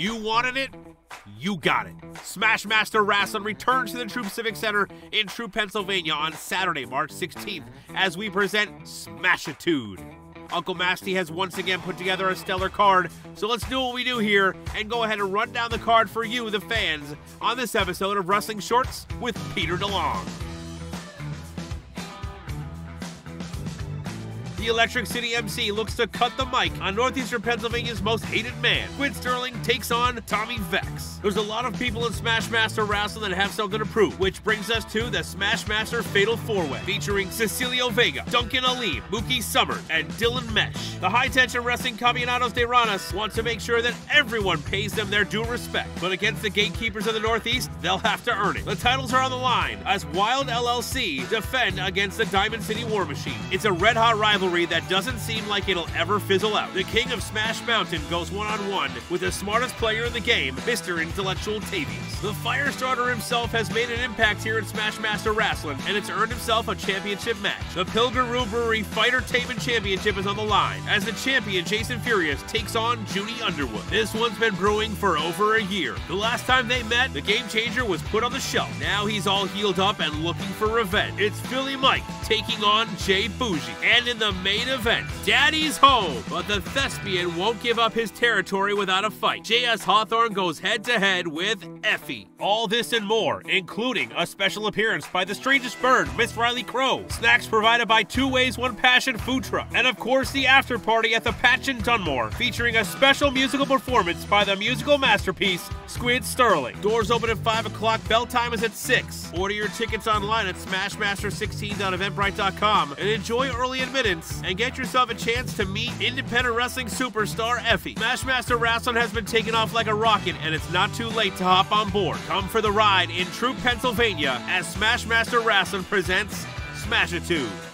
You wanted it? You got it. Smash Master Wrestling returns to the Throop Civic Center in Throop, Pennsylvania on Saturday, March 16th as we present Smashitude. Uncle Masty has once again put together a stellar card, so let's do what we do here and go ahead and run down the card for you, the fans, on this episode of Wrestling Shorts with Peter DeLonge. The Electric City MC looks to cut the mic on Northeastern Pennsylvania's most hated man. Quinn Sterling takes on Tommy Vex. There's a lot of people in Smash Master Wrestling that have something to prove, which brings us to the Smash Master Fatal 4-Way, featuring Cecilio Vega, Duncan Alim, Mookie Summers, and Dylan Mesh. The High Tension Wrestling Campeonatos de Ranas want to make sure that everyone pays them their due respect, but against the gatekeepers of the Northeast, they'll have to earn it. The titles are on the line as Wild LLC defend against the Diamond City War Machine. It's a red-hot rivalry that doesn't seem like it'll ever fizzle out. The king of Smash Mountain goes one-on-one with the smartest player in the game, Mr. Intellectual Tavius. The Firestarter himself has made an impact here in Smash Master Wrestling, and it's earned himself a championship match. The Pilgaroo Brewery Fighter Tainment Championship is on the line, as the champion Jason Furious takes on Junie Underwood. This one's been brewing for over a year. The last time they met, the Game Changer was put on the shelf. Now he's all healed up and looking for revenge. It's Philly Mike taking on Jay Bougie. And in the main event, Daddy's home. But the thespian won't give up his territory without a fight. J.S. Hawthorne goes head to head with EFFY. All this and more, including a special appearance by the strangest bird, Miss Riley Crow. Snacks provided by Two Ways One Passion Food Truck. And of course, the after party at the Patch in Dunmore, featuring a special musical performance by the musical masterpiece, Squid Sterling. Doors open at 5 o'clock, bell time is at 6. Order your tickets online at smashmaster16.eventbrite.com and enjoy early admittance and get yourself a chance to meet independent wrestling superstar EFFY. Smashmaster Wrestling has been taking off like a rocket and it's not too late to hop on board. Come for the ride in Throop, Pennsylvania as Smashmaster Wrestling presents Smashitude.